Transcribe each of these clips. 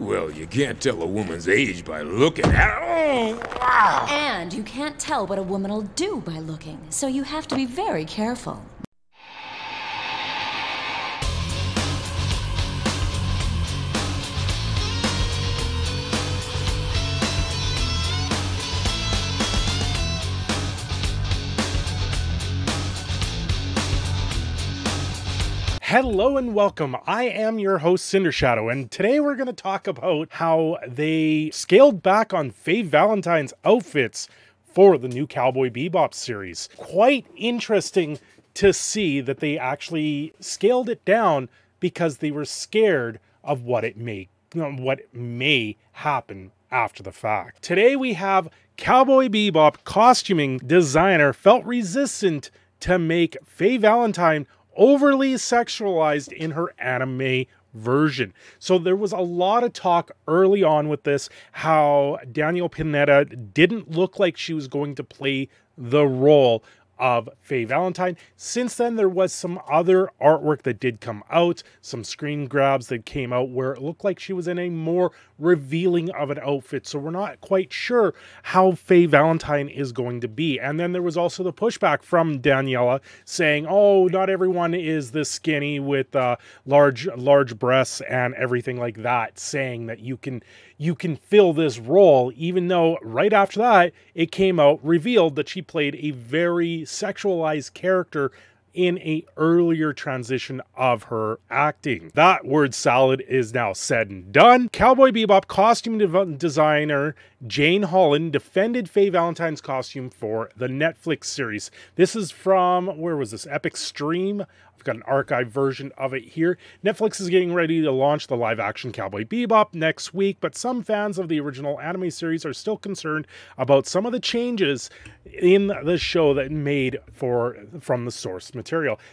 Well, you can't tell a woman's age by looking at her. Oh, wow. And you can't tell what a woman will do by looking, so you have to be very careful. Hello and welcome. I am your host, Cinder Shadow, and today we're going to talk about how they scaled back on Faye Valentine's outfits for the new Cowboy Bebop series. Quite interesting to see that they actually scaled it down because they were scared of what it may what may happen after the fact. Today we have Cowboy Bebop costuming designer felt resistant to make Faye Valentine overly sexualized in her anime version. So there was a lot of talk early on with this how Daniella Pineda didn't look like she was going to play the role of Faye Valentine. Since then, there was some other artwork that did come out, some screen grabs that came out where it looked like she was in a more revealing of an outfit. So we're not quite sure how Faye Valentine is going to be. And then there was also the pushback from Daniella saying, oh, not everyone is this skinny with uh, large, large breasts and everything like that, saying that you can you can fill this role, even though right after that, it came out revealed that she played a very sexualized character in a earlier transition of her acting. That word salad is now said and done. Cowboy Bebop costume de designer Jane Holland defended Faye Valentine's costume for the Netflix series. This is from, where was this, Epic Stream? I've got an archive version of it here. Netflix is getting ready to launch the live action Cowboy Bebop next week, but some fans of the original anime series are still concerned about some of the changes in the show that made for from the source material.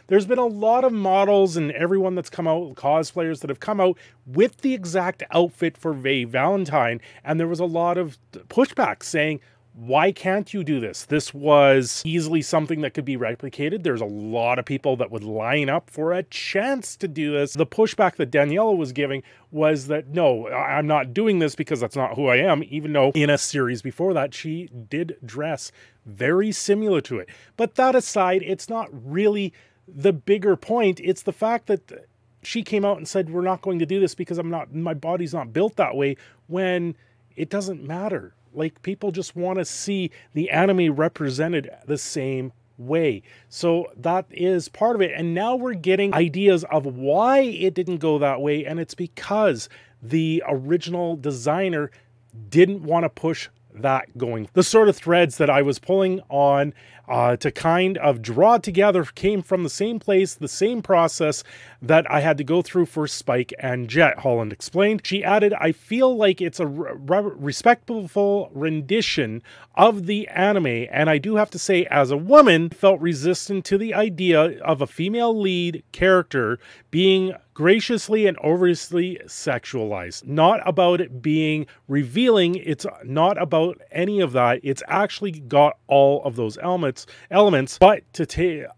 There's been a lot of models and everyone that's come out, cosplayers that have come out with the exact outfit for Faye Valentine, and there was a lot of pushback saying, why can't you do this? This was easily something that could be replicated. There's a lot of people that would line up for a chance to do this. The pushback that Daniella was giving was that no, I'm not doing this because that's not who I am, even though in a series before that, she did dress very similar to it. But that aside, it's not really the bigger point. It's the fact that she came out and said, We're not going to do this because I'm not, my body's not built that way when it doesn't matter like people just want to see the anime represented the same way. So that is part of it. And now we're getting ideas of why it didn't go that way. And it's because the original designer didn't want to push that going. The sort of threads that I was pulling on uh, to kind of draw together came from the same place, the same process that I had to go through for Spike and Jet, Holland explained. She added, I feel like it's a re respectful rendition of the anime, and I do have to say, as a woman, felt resistant to the idea of a female lead character being graciously and overtly sexualized. Not about it being revealing, it's not about any of that. It's actually got all of those elements, elements but to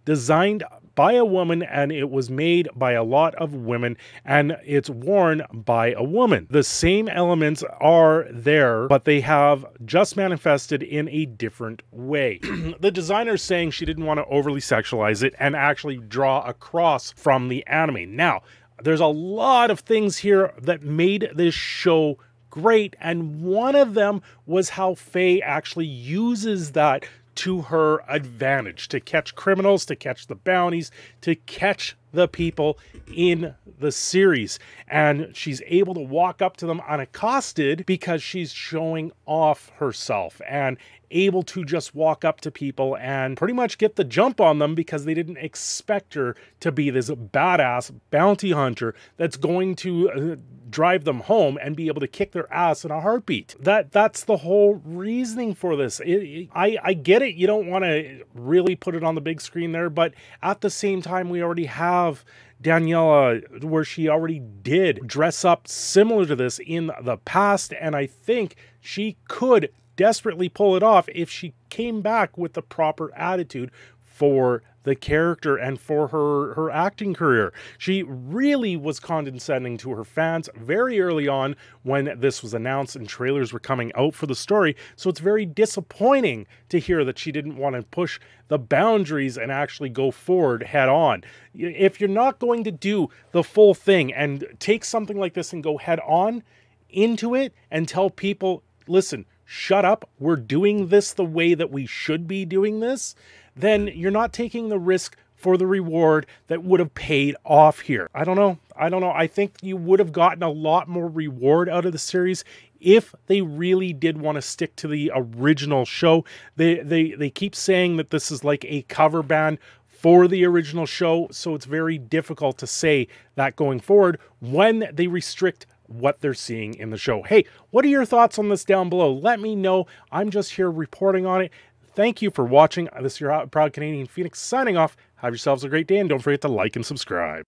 designed by a woman and it was made by a lot of women and it's worn by a woman. The same elements are there, but they have just manifested in a different way. the designer saying she didn't want to overly sexualize it and actually draw across from the anime. Now, there's a lot of things here that made this show great, and one of them was how Faye actually uses that to her advantage to catch criminals, to catch the bounties, to catch the people in the series. And she's able to walk up to them unaccosted because she's showing off herself and able to just walk up to people and pretty much get the jump on them because they didn't expect her to be this badass bounty hunter that's going to uh, drive them home and be able to kick their ass in a heartbeat. That that's the whole reasoning for this. It, it, I I get it. You don't want to really put it on the big screen there, but at the same time, we already have Daniella, where she already did dress up similar to this in the past, and I think she could desperately pull it off if she came back with the proper attitude for the character and for her her acting career. She really was condescending to her fans very early on when this was announced and trailers were coming out for the story. So it's very disappointing to hear that she didn't want to push the boundaries and actually go forward head on. If you're not going to do the full thing and take something like this and go head on into it and tell people, listen, shut up, we're doing this the way that we should be doing this, then you're not taking the risk for the reward that would have paid off here. I don't know. I don't know. I think you would have gotten a lot more reward out of the series if they really did want to stick to the original show. They they they keep saying that this is like a cover band for the original show, so it's very difficult to say that going forward when they restrict what they're seeing in the show. Hey, what are your thoughts on this down below? Let me know. I'm just here reporting on it. Thank you for watching. This is your proud Canadian Phoenix signing off. Have yourselves a great day and don't forget to like and subscribe.